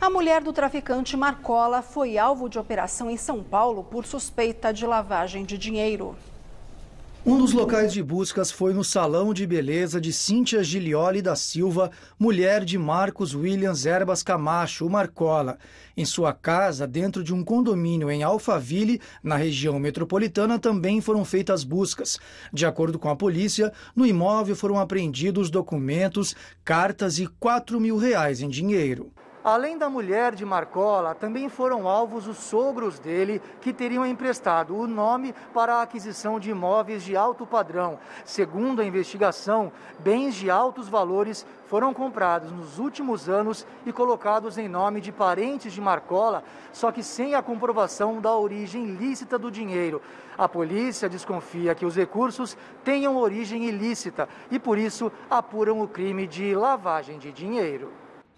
A mulher do traficante Marcola foi alvo de operação em São Paulo por suspeita de lavagem de dinheiro. Um dos locais de buscas foi no salão de beleza de Cíntia Gilioli da Silva, mulher de Marcos Williams Erbas Camacho, o Marcola. Em sua casa, dentro de um condomínio em Alphaville, na região metropolitana, também foram feitas buscas. De acordo com a polícia, no imóvel foram apreendidos documentos, cartas e 4 mil reais em dinheiro. Além da mulher de Marcola, também foram alvos os sogros dele, que teriam emprestado o nome para a aquisição de imóveis de alto padrão. Segundo a investigação, bens de altos valores foram comprados nos últimos anos e colocados em nome de parentes de Marcola, só que sem a comprovação da origem lícita do dinheiro. A polícia desconfia que os recursos tenham origem ilícita e, por isso, apuram o crime de lavagem de dinheiro.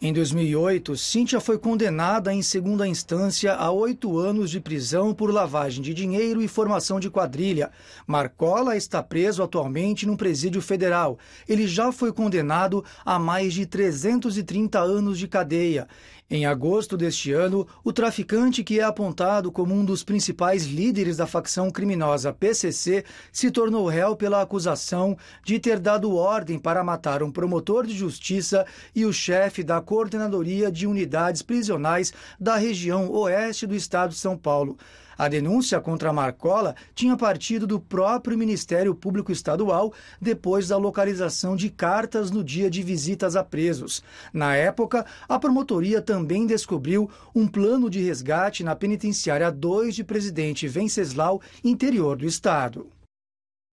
Em 2008, Cíntia foi condenada em segunda instância a oito anos de prisão por lavagem de dinheiro e formação de quadrilha. Marcola está preso atualmente num presídio federal. Ele já foi condenado a mais de 330 anos de cadeia. Em agosto deste ano, o traficante, que é apontado como um dos principais líderes da facção criminosa PCC, se tornou réu pela acusação de ter dado ordem para matar um promotor de justiça e o chefe da Coordenadoria de Unidades Prisionais da região oeste do estado de São Paulo. A denúncia contra Marcola tinha partido do próprio Ministério Público Estadual depois da localização de cartas no dia de visitas a presos. Na época, a promotoria também descobriu um plano de resgate na penitenciária 2 de Presidente Venceslau, interior do estado.